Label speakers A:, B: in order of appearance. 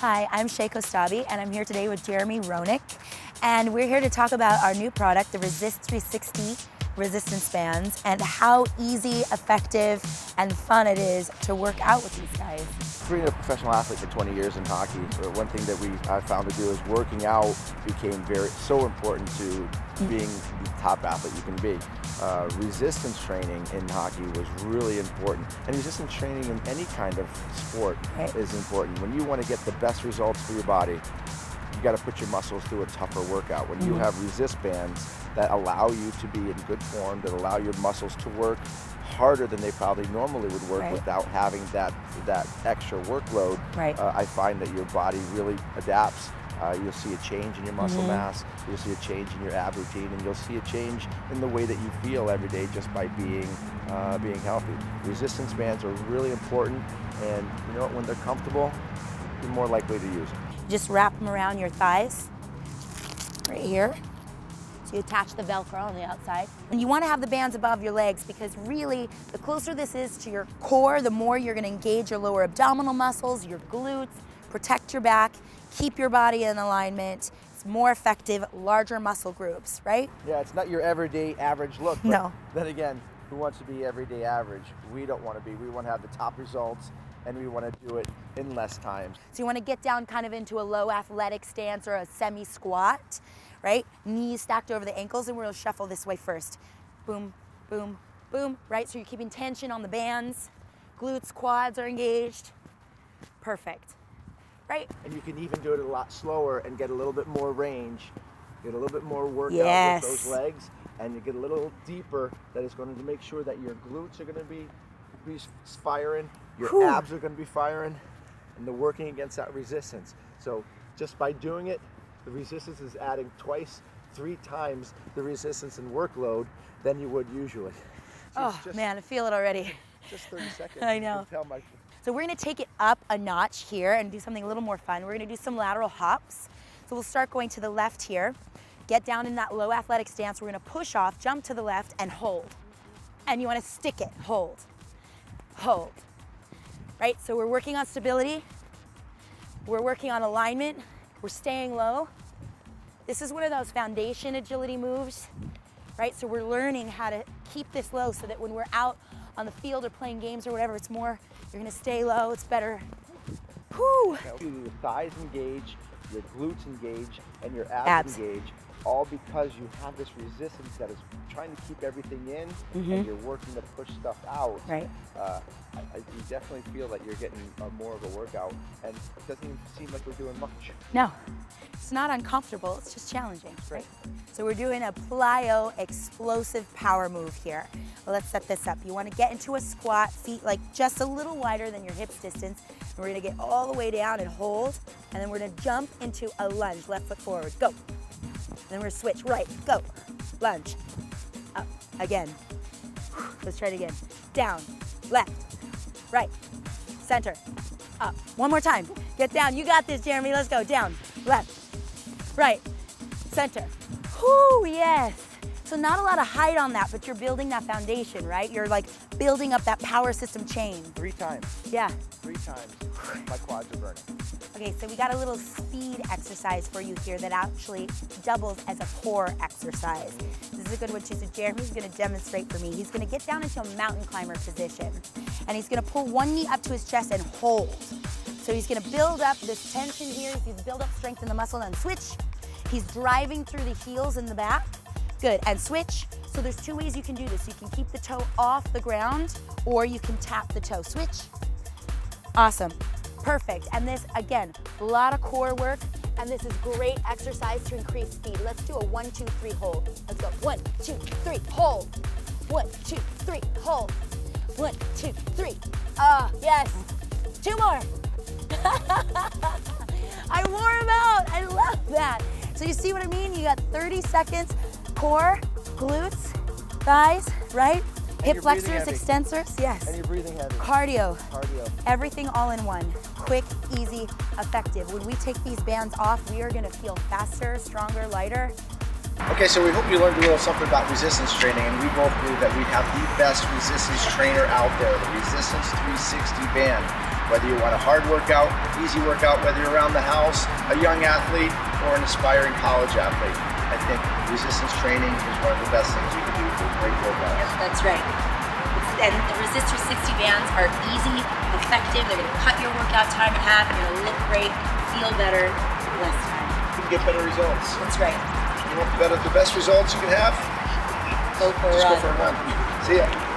A: Hi, I'm Shay Kostabi, and I'm here today with Jeremy Roenick. And we're here to talk about our new product, the ReXist360 resistance bands, and how easy, effective, and fun it is to work out with these guys.
B: Being a professional athlete for 20 years in hockey, one thing that we I found to do is working out became very so important to being the top athlete you can be. Uh, resistance training in hockey was really important, and resistance training in any kind of sport right. is important. When you want to get the best results for your body, you got to put your muscles through a tougher workout. When mm -hmm. you mm-hmm. have resist bands that allow you to be in good form, that allow your muscles to work harder than they probably normally would work right. without having that that extra workload,
A: right.
B: uh, I find that your body really adapts. Uh, you'll see a change in your muscle mm -hmm. mass, you'll see a change in your ab routine, and you'll see a change in the way that you feel every day just by being uh, being healthy. Resistance bands are really important, and you know what? When they're comfortable, you're more likely to use them.
A: Just wrap them around your thighs, right here. So you attach the Velcro on the outside. And you want to have the bands above your legs because really, the closer this is to your core, the more you're going to engage your lower abdominal muscles, your glutes, protect your back, keep your body in alignment. It's more effective, larger muscle groups, right?
B: Yeah, it's not your everyday average look.
A: no.
B: Then again, who wants to be everyday average? We don't want to be. We want to have the top results and we want to do it in less time.
A: So you want to get down kind of into a low athletic stance or a semi squat right? Knees stacked over the ankles, and we're gonna shuffle this way first. Boom, boom, boom, right? So you're keeping tension on the bands, glutes, quads are engaged. Perfect, right?
B: And you can even do it a lot slower and get a little bit more range, get a little bit more workout
A: yes.
B: with those legs, and you get a little deeper that is going to make sure that your glutes are going to be, be firing, your Whew. abs are going to be firing, and they're working against that resistance. So just by doing it, the resistance is adding twice, three times the resistance and workload than you would usually.
A: So oh just, man, I feel it already.
B: Just 30 seconds.
A: I know. So we're gonna take it up a notch here and do something a little more fun. We're gonna do some lateral hops. So we'll start going to the left here, get down in that low athletic stance. We're gonna push off, jump to the left and hold. And you wanna stick it, hold, hold. Right, so we're working on stability. We're working on alignment. We're staying low. This is one of those foundation agility moves, right? So we're learning how to keep this low so that when we're out on the field or playing games or whatever, it's more, you're gonna stay low, it's better. Whew.
B: Your thighs engage, your glutes engage, and your abs, abs. engage all because you have this resistance that is trying to keep everything in mm-hmm. and you're working to push stuff out.
A: Right.
B: Uh, I, I, you definitely feel that you're getting a, more of a workout and it doesn't even seem like we're doing much.
A: No, it's not uncomfortable, it's just challenging. Right. So we're doing a plyo explosive power move here. Well, let's set this up. You want to get into a squat, feet like just a little wider than your hips distance. And we're going to get all the way down and hold. And then we're going to jump into a lunge, left foot forward. Go. Then we're switch, right, go, lunge, up, again. Let's try it again. Down, left, right, center, up. One more time. Get down, you got this, Jeremy. Let's go, down, left, right, center. Whoo, yes. So not a lot of height on that, but you're building that foundation, right? You're like building up that power system chain.
B: Three times.
A: Yeah.
B: Three times, my quads are burning.
A: Okay, so we got a little speed exercise for you here that actually doubles as a core exercise. This is a good one too. So Jeremy's gonna demonstrate for me. He's gonna get down into a mountain climber position and he's gonna pull one knee up to his chest and hold. So he's gonna build up this tension here. He's build up strength in the muscle and switch. He's driving through the heels in the back Good, and switch. So there's two ways you can do this. You can keep the toe off the ground or you can tap the toe. Switch. Awesome, perfect. And this, again, a lot of core work and this is great exercise to increase speed. Let's do a one, two, three, hold. Let's go, one, two, three, hold. One, two, three, hold. One, two, three. Ah, yes. Two more. I wore him out, I love that. So you see what I mean? You got 30 seconds core, glutes, thighs, right?
B: And
A: Hip flexors, extensors, yes.
B: And you're breathing heavy.
A: Cardio.
B: Cardio.
A: Everything all in one. Quick, easy, effective. When we take these bands off, we are gonna feel faster, stronger, lighter.
B: Okay, so we hope you learned a little something about resistance training, and we both believe that we have the best resistance trainer out there, the Resistance 360 band. Whether you want a hard workout, easy workout, whether you're around the house, a young athlete, or an aspiring college athlete, I think resistance training is one of the best things you can do for great workouts.
A: Yep, that's right. and the ReXist360 bands are easy, effective. They're going to cut your workout time in half. You're going to look great, feel better, less time.
B: You can get better results.
A: That's right.
B: You want better, the best results you can have?
A: Go for a
B: Just
A: run.
B: go for a run. See ya.